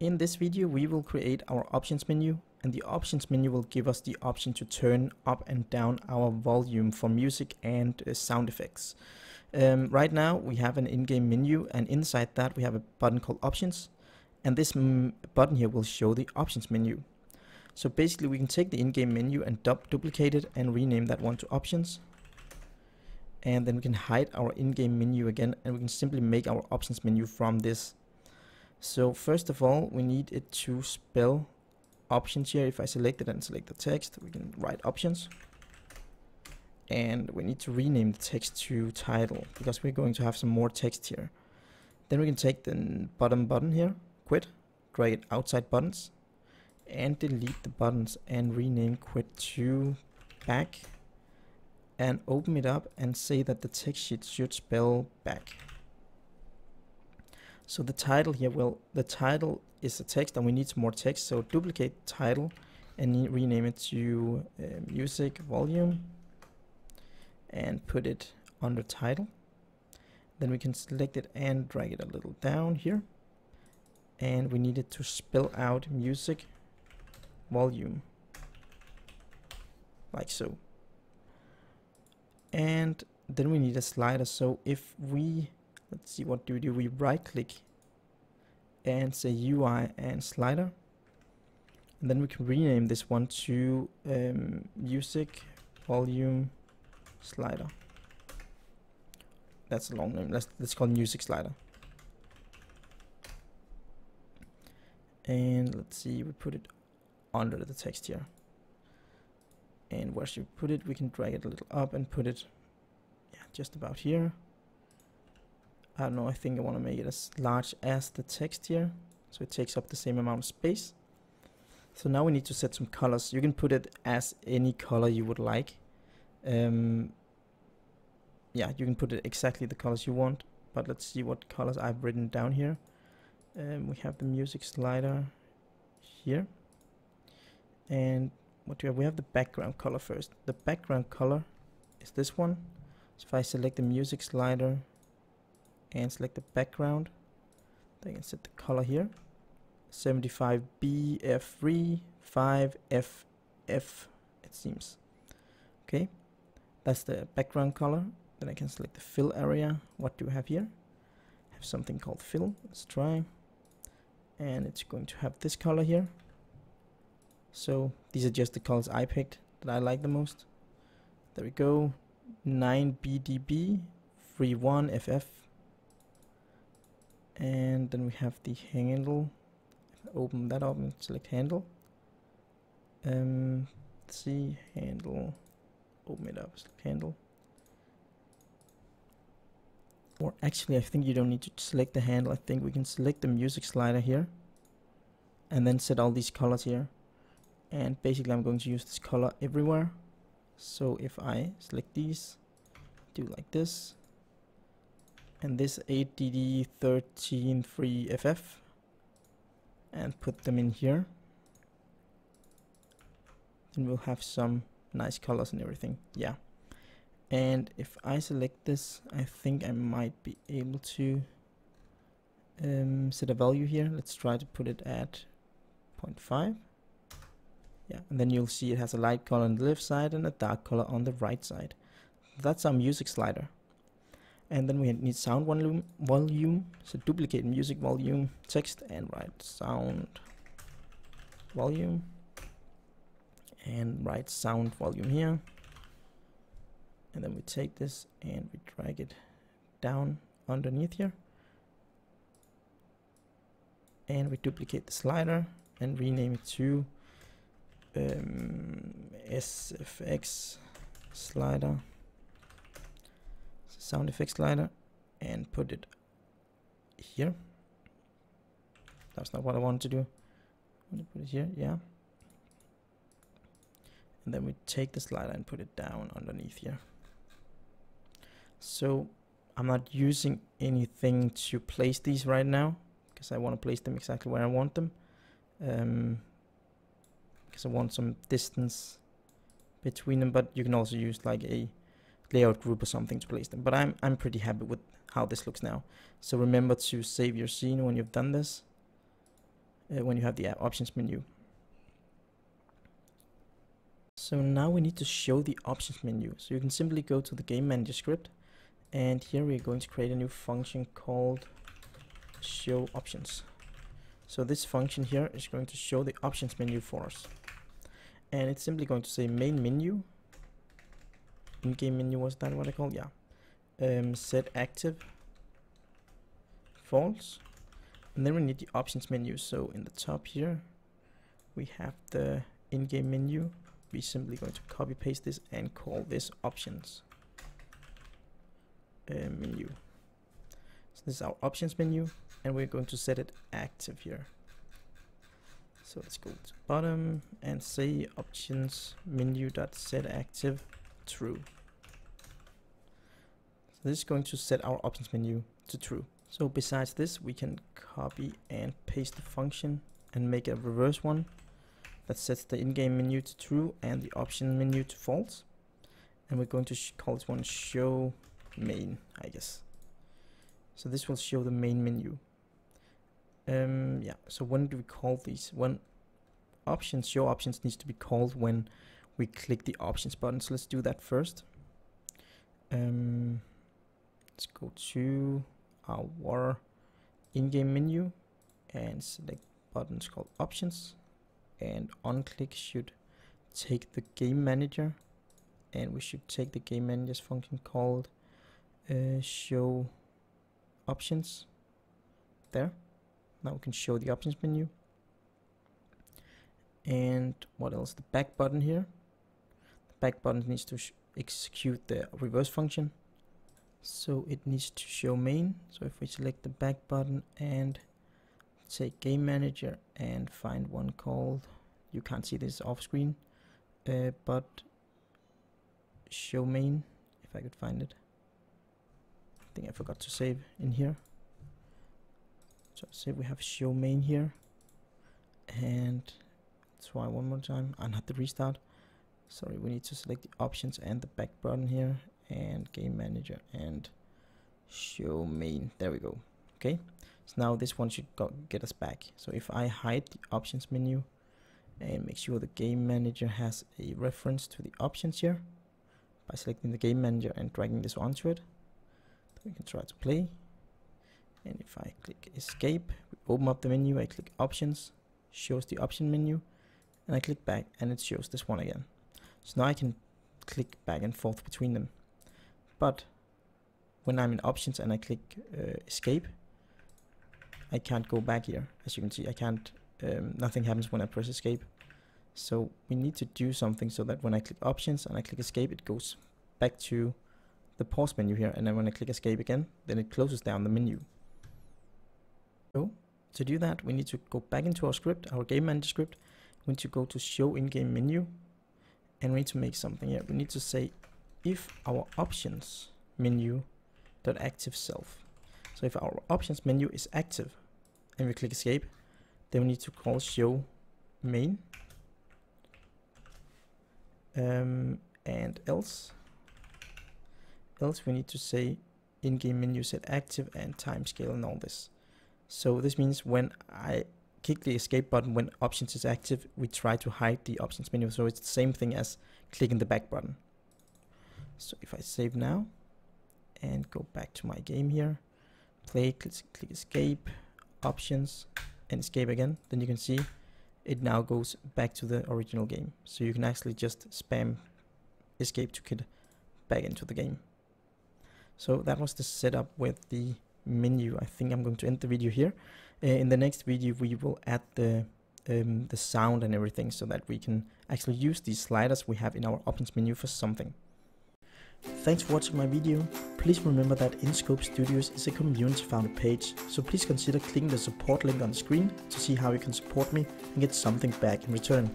In this video we will create our options menu and the options menu will give us the option to turn up and down our volume for music and uh, sound effects. Um, right now we have an in-game menu and inside that we have a button called options and this button here will show the options menu. So basically we can take the in-game menu and duplicate it and rename that one to options and then we can hide our in-game menu again and we can simply make our options menu from this so first of all, we need it to spell options here. If I select it and select the text, we can write options. And we need to rename the text to title because we're going to have some more text here. Then we can take the bottom button here, quit, it outside buttons, and delete the buttons and rename quit to back and open it up and say that the text sheet should spell back. So the title here, well, the title is a text and we need some more text. So duplicate title and rename it to uh, music volume and put it under title. Then we can select it and drag it a little down here. And we need it to spell out music volume like so. And then we need a slider. So if we let's see what do we do? We right click and say UI and slider. And then we can rename this one to um, music volume slider. That's a long name. Let's let's call music slider. And let's see we put it under the text here. And where should we put it? We can drag it a little up and put it yeah just about here I don't know, I think I want to make it as large as the text here. So it takes up the same amount of space. So now we need to set some colors. You can put it as any color you would like. Um, yeah, you can put it exactly the colors you want. But let's see what colors I've written down here. Um, we have the music slider here. And what do we have? We have the background color first. The background color is this one. So if I select the music slider and select the background. Then I can set the color here. 75B F3 5 F F it seems. Okay that's the background color. Then I can select the fill area. What do we have here? Have something called fill. Let's try. And it's going to have this color here. So these are just the colors I picked that I like the most. There we go. 9 BDB 31 FF and then we have the handle. Open that up and select handle. Um see handle. Open it up select handle. Or actually I think you don't need to select the handle. I think we can select the music slider here and then set all these colors here. And basically I'm going to use this color everywhere. So if I select these do like this and this 8DD133FF and put them in here. Then we'll have some nice colors and everything yeah. And if I select this I think I might be able to um, set a value here. Let's try to put it at 0.5 yeah and then you'll see it has a light color on the left side and a dark color on the right side. That's our music slider and then we need sound volume volume so duplicate music volume text and write sound volume. And write sound volume here. And then we take this and we drag it down underneath here. And we duplicate the slider and rename it to um, SFX slider sound effect slider and put it here. That's not what I wanted to do. I to put it here, yeah. And then we take the slider and put it down underneath here. So I'm not using anything to place these right now because I want to place them exactly where I want them. Um, because I want some distance between them, but you can also use like a layout group or something to place them. But I'm, I'm pretty happy with how this looks now. So remember to save your scene when you've done this. uh, when you have the uh, options menu. So now we need to show the options menu. So you can simply go to the game manager script and here we're going to create a new function called show options. So this function here is going to show the options menu for us. And it's simply going to say main menu. In-game menu, was that what I called? Yeah. Um, set active false. And then we need the options menu. So in the top here, we have the in-game menu. We're simply going to copy paste this and call this options uh, menu. So this is our options menu and we're going to set it active here. So let's go to bottom and say options menu dot set active true. So this is going to set our options menu to true. So besides this, we can copy and paste the function and make a reverse one that sets the in-game menu to true and the option menu to false. And we're going to call this one show main, I guess. So this will show the main menu. Um, yeah, so when do we call these? When options, show options needs to be called when we click the options button. So let's do that first. Um, let's go to our in-game menu and select buttons called options. And on click should take the game manager. And we should take the game manager's function called uh, show options there. Now we can show the options menu. And what else? The back button here back button needs to execute the reverse function. So it needs to show main. So if we select the back button and say game manager and find one called you can't see this off screen uh, but show main if I could find it. I think I forgot to save in here. So say we have show main here. And try one more time. And have to restart sorry we need to select the options and the back button here and game manager and show main. There we go. Okay. So now this one should get us back. So if I hide the options menu and make sure the game manager has a reference to the options here by selecting the game manager and dragging this onto it then we can try to play. And if I click escape we open up the menu I click options shows the option menu and I click back and it shows this one again so now I can click back and forth between them but when I'm in options and I click uh, escape, I can't go back here. As you can see, I can't, um, nothing happens when I press escape. So we need to do something so that when I click options and I click escape, it goes back to the pause menu here. And then when I click escape again, then it closes down the menu. So to do that, we need to go back into our script, our game manager script. We need to go to show in-game menu and we need to make something. Here. We need to say if our options menu dot active self. So if our options menu is active and we click escape then we need to call show main um, and else. Else we need to say in-game menu set active and time scale and all this. So this means when I click the escape button when options is active we try to hide the options menu so it's the same thing as clicking the back button so if I save now and go back to my game here, play, click, click escape, options, and escape again, then you can see it now goes back to the original game. So you can actually just spam escape to get back into the game. So that was the setup with the menu. I think I'm going to end the video here. Uh, in the next video, we will add the um, the sound and everything so that we can actually use these sliders we have in our options menu for something. Thanks for watching my video. Please remember that InScope Studios is a community founded page, so please consider clicking the support link on the screen to see how you can support me and get something back in return.